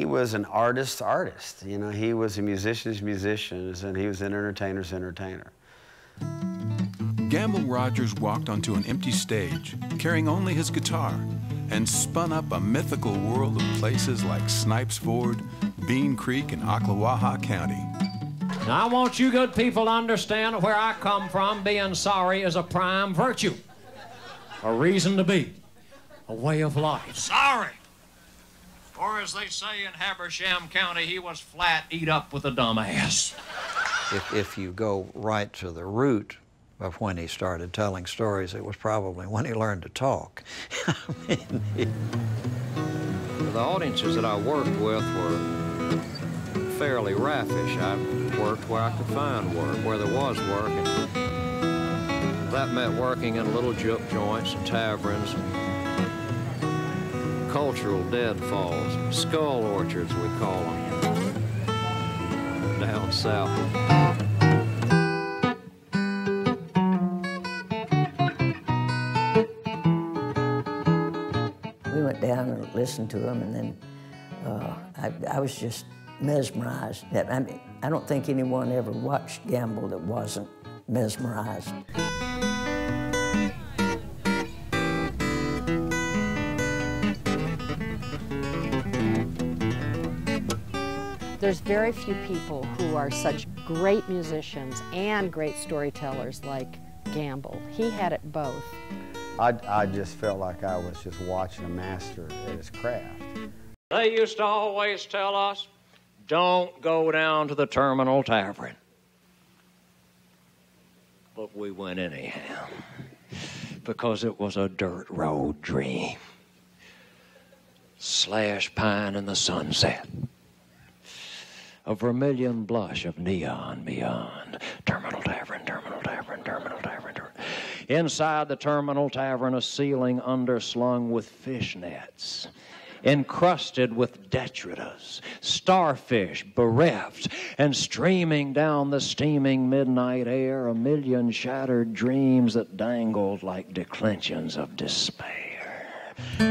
he was an artist's artist. You know, he was a musician's musician, and he was an entertainer's entertainer. Gamble Rogers walked onto an empty stage, carrying only his guitar, and spun up a mythical world of places like Snipes Ford, Bean Creek, and Ocklawaha County. Now, I want you good people to understand where I come from, being sorry is a prime virtue, a reason to be, a way of life. Sorry! Or as they say in Habersham County, he was flat eat up with a dumbass. If, if you go right to the root of when he started telling stories, it was probably when he learned to talk. I mean, he... The audiences that I worked with were fairly raffish. I worked where I could find work, where there was work, and that meant working in little juke joints and taverns and cultural deadfalls, skull orchards we call them, down south. We went down and listened to him, and then uh, I, I was just mesmerized. I mean, I don't think anyone ever watched Gamble that wasn't mesmerized. There's very few people who are such great musicians and great storytellers like Gamble. He had it both. I, I just felt like I was just watching a master at his craft. They used to always tell us, don't go down to the Terminal Tavern. But we went anyhow, because it was a dirt road dream. Slash pine in the sunset. A vermilion blush of neon beyond. Terminal Tavern, Terminal Tavern, Terminal Tavern. Ter- Inside the Terminal Tavern, a ceiling underslung with fish nets encrusted with detritus, starfish bereft, and streaming down the steaming midnight air a million shattered dreams that dangled like declensions of despair.